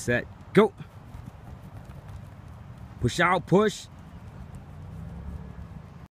set, go. Push out, push.